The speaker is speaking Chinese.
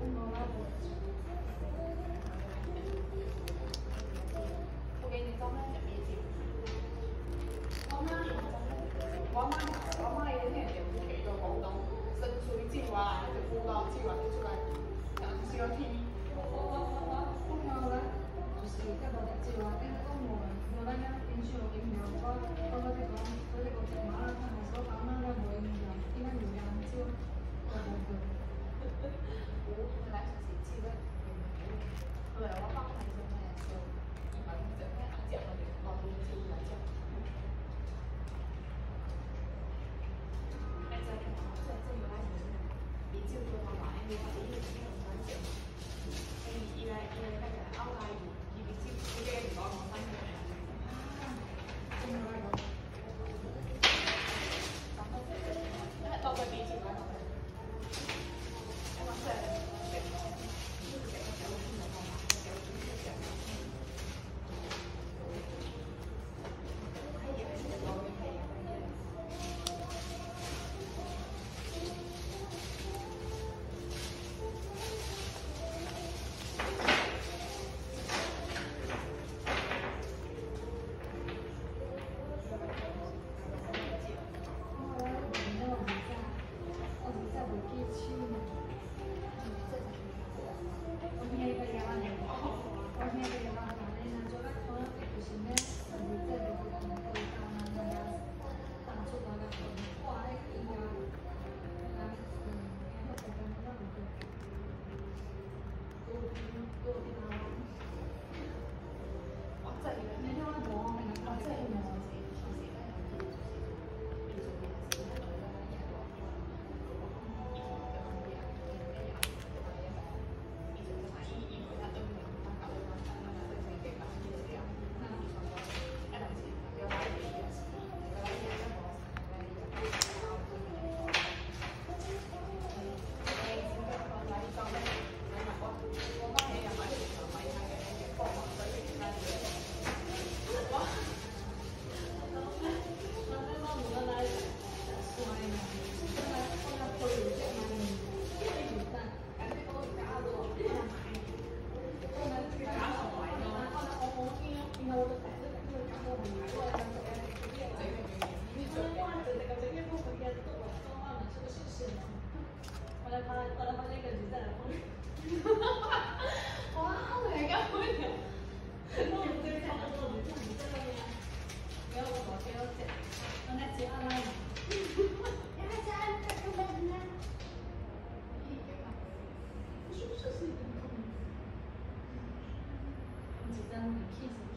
我妈，我。妈，以前就去很多活动，水之话，就舞蹈之话都出来，搞笑的天。我我我我我那个，就是吉布的之话，吉布的舞，我那个演出。building on kiss